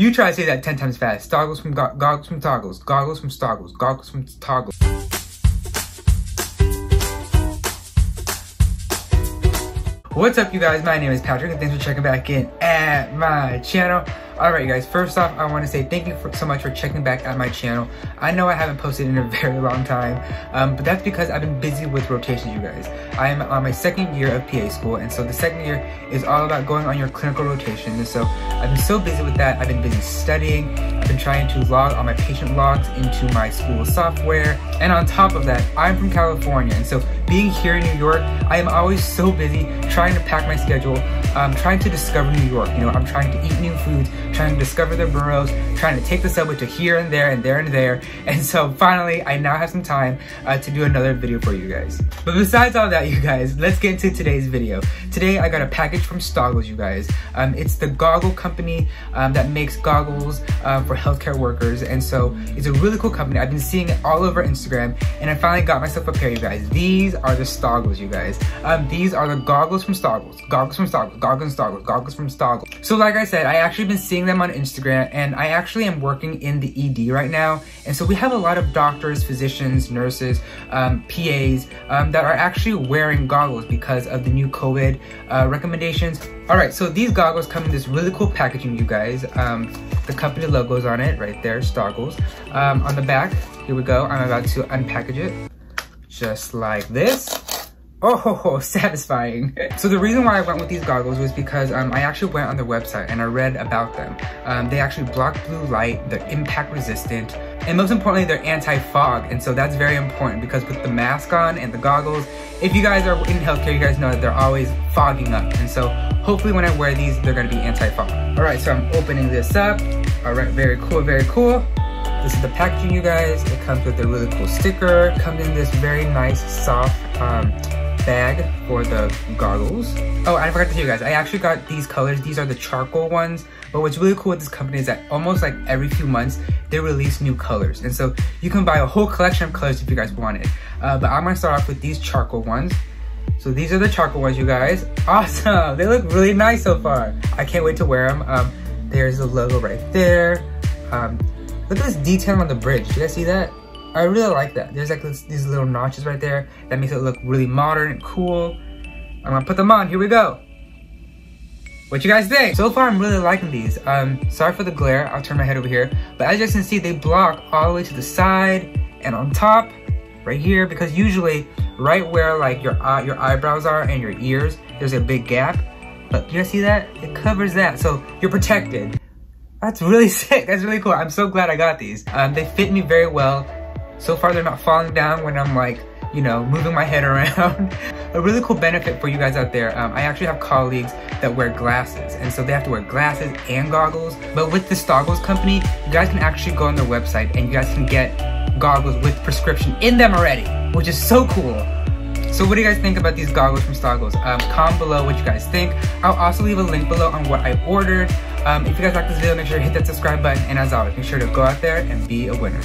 You try to say that 10 times fast. Stoggles from go goggles from toggles. Goggles from stoggles. Goggles from toggles. What's up you guys? My name is Patrick and thanks for checking back in at my channel. Alright you guys, first off, I want to say thank you for, so much for checking back at my channel. I know I haven't posted in a very long time, um, but that's because I've been busy with rotations, you guys. I am on my second year of PA school, and so the second year is all about going on your clinical rotation. And so I've been so busy with that. I've been busy studying. I've been trying to log all my patient logs into my school software. And on top of that, I'm from California, and so being here in New York, I am always so busy trying to pack my schedule, um, trying to discover New York. You know, I'm trying to eat new foods, trying to discover the boroughs, trying to take the subway to here and there and there and there. And so finally, I now have some time uh, to do another video for you guys. But besides all that, you guys, let's get into today's video. Today, I got a package from Stoggles, you guys. Um, it's the goggle company um, that makes goggles uh, for healthcare workers. And so it's a really cool company. I've been seeing it all over Instagram and I finally got myself a pair, you guys. These are the Stoggles, you guys. Um, these are the goggles from Stoggles. Goggles from Stoggles. Goggles from Stoggles. So like I said, I actually been seeing them on Instagram and I actually am working in the ED right now. And so we have a lot of doctors, physicians, nurses, um, PAs um, that are actually wearing goggles because of the new COVID uh, recommendations. All right, so these goggles come in this really cool packaging, you guys. Um, the company logo's on it right there, Stoggles. Um, on the back, here we go. I'm about to unpackage it just like this. Oh, satisfying. so the reason why I went with these goggles was because um, I actually went on their website and I read about them. Um, they actually block blue light, they're impact resistant, and most importantly, they're anti-fog. And so that's very important because with the mask on and the goggles, if you guys are in healthcare, you guys know that they're always fogging up. And so hopefully when I wear these, they're gonna be anti-fog. All right, so I'm opening this up. All right, very cool, very cool. This is the packaging, you guys. It comes with a really cool sticker. Comes in this very nice, soft um, bag for the goggles. Oh, I forgot to tell you guys, I actually got these colors. These are the charcoal ones. But what's really cool with this company is that almost like every few months, they release new colors. And so you can buy a whole collection of colors if you guys want it. Uh, but I'm gonna start off with these charcoal ones. So these are the charcoal ones, you guys. Awesome, they look really nice so far. I can't wait to wear them. Um, there's the logo right there. Um, look at this detail on the bridge. Do you guys see that? I really like that. There's like this, these little notches right there that makes it look really modern and cool. I'm gonna put them on, here we go. What you guys think? So far, I'm really liking these. Um, sorry for the glare, I'll turn my head over here. But as you guys can see, they block all the way to the side and on top, right here, because usually right where like your, uh, your eyebrows are and your ears, there's a big gap. But you guys see that? It covers that, so you're protected. That's really sick, that's really cool. I'm so glad I got these. Um, they fit me very well. So far, they're not falling down when I'm like, you know, moving my head around. a really cool benefit for you guys out there, um, I actually have colleagues that wear glasses, and so they have to wear glasses and goggles. But with the Stoggles company, you guys can actually go on their website and you guys can get goggles with prescription in them already, which is so cool. So what do you guys think about these goggles from Stoggles? Um, comment below what you guys think. I'll also leave a link below on what I ordered. Um, if you guys like this video, make sure to hit that subscribe button. And as always, make sure to go out there and be a winner.